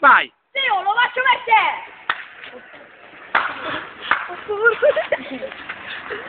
Vai! Sì, io lo faccio mettere!